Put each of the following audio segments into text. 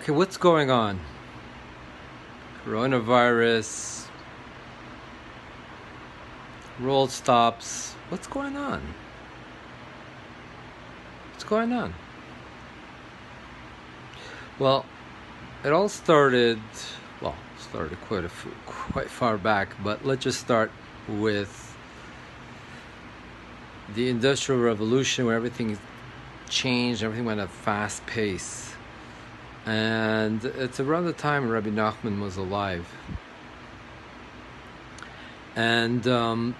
Okay, what's going on? Coronavirus, roll stops. What's going on? What's going on? Well, it all started, well, started quite a few, quite far back, but let's just start with the Industrial Revolution, where everything changed, everything went at a fast pace and it's around the time Rabbi Nachman was alive. And um,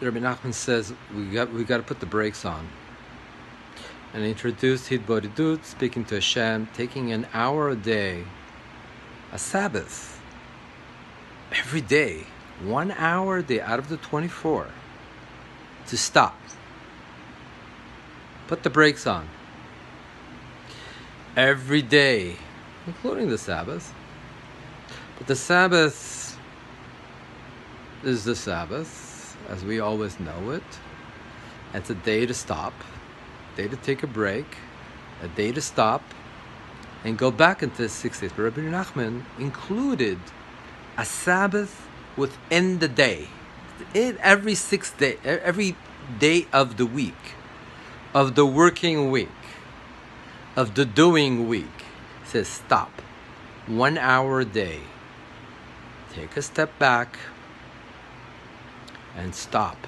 Rabbi Nachman says we got we got to put the brakes on. And introduced Hitbodedut, speaking to Hashem, taking an hour a day, a Sabbath, every day, one hour a day out of the 24, to stop. Put the brakes on every day, including the Sabbath. But the Sabbath is the Sabbath, as we always know it. It's a day to stop, a day to take a break, a day to stop, and go back into the six days. But Rabbi Nachman included a Sabbath within the day, in every six day, every day of the week, of the working week of the doing week. Says stop. One hour a day. Take a step back and stop.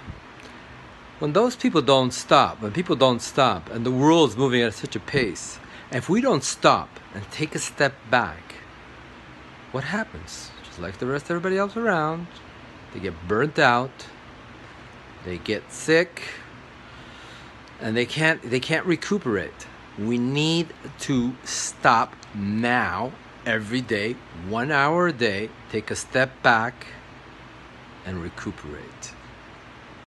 When those people don't stop when people don't stop and the world is moving at such a pace if we don't stop and take a step back what happens? Just like the rest of everybody else around they get burnt out they get sick and they can't they can't recuperate we need to stop now, every day, one hour a day, take a step back and recuperate.